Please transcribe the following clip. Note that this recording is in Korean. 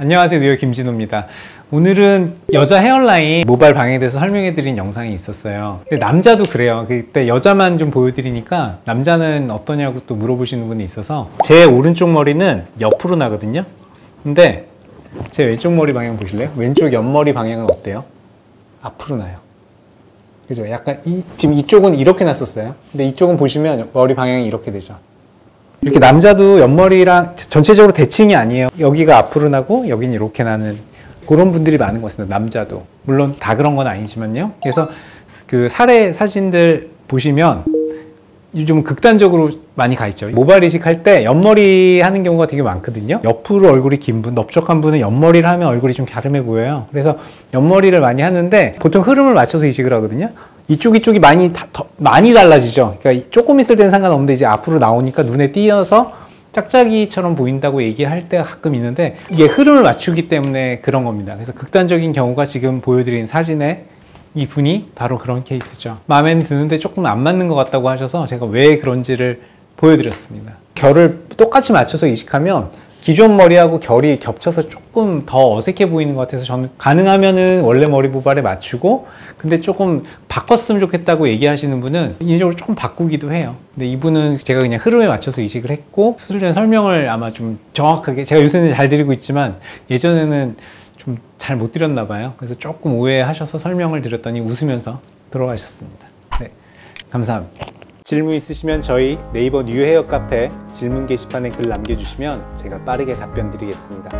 안녕하세요 뉴욕 김진호입니다. 오늘은 여자 헤어라인 모발 방향에 대해서 설명해 드린 영상이 있었어요. 근데 남자도 그래요. 그때 여자만 좀 보여드리니까 남자는 어떠냐고 또 물어보시는 분이 있어서 제 오른쪽 머리는 옆으로 나거든요. 근데 제 왼쪽 머리 방향 보실래요? 왼쪽 옆머리 방향은 어때요? 앞으로 나요. 그죠? 약간 이, 지금 이쪽은 이렇게 났었어요. 근데 이쪽은 보시면 머리 방향이 이렇게 되죠 이렇게 남자도 옆머리랑 전체적으로 대칭이 아니에요. 여기가 앞으로 나고 여기는 이렇게 나는 그런 분들이 많은 것 같습니다. 남자도. 물론 다 그런 건 아니지만요. 그래서 그 사례 사진들 보시면 좀 극단적으로 많이 가 있죠. 모발 이식할 때 옆머리 하는 경우가 되게 많거든요. 옆으로 얼굴이 긴 분, 넓적한 분은 옆머리를 하면 얼굴이 좀 갸름해 보여요. 그래서 옆머리를 많이 하는데 보통 흐름을 맞춰서 이식을 하거든요. 이쪽 이쪽이 많이 다, 더, 많이 달라지죠. 그러니까 조금 있을 때는 상관없는데 이제 앞으로 나오니까 눈에 띄어서 짝짝이처럼 보인다고 얘기할 때가 가끔 있는데 이게 흐름을 맞추기 때문에 그런 겁니다. 그래서 극단적인 경우가 지금 보여드린 사진에 이 분이 바로 그런 케이스죠. 마음에 드는데 조금 안 맞는 것 같다고 하셔서 제가 왜 그런지를 보여드렸습니다. 결을 똑같이 맞춰서 이식하면 기존 머리하고 결이 겹쳐서 조금 더 어색해 보이는 것 같아서 저는 가능하면은 원래 머리 모발에 맞추고 근데 조금 바꿨으면 좋겠다고 얘기하시는 분은 인위적으로 조금 바꾸기도 해요. 근데 이분은 제가 그냥 흐름에 맞춰서 이식을 했고 수술 전 설명을 아마 좀 정확하게 제가 요새는 잘 드리고 있지만 예전에는 좀 잘 못 드렸나 봐요. 그래서 조금 오해하셔서 설명을 드렸더니 웃으면서 들어가셨습니다. 네, 감사합니다. 질문 있으시면 저희 네이버 뉴헤어 카페 질문 게시판에 글 남겨주시면 제가 빠르게 답변 드리겠습니다.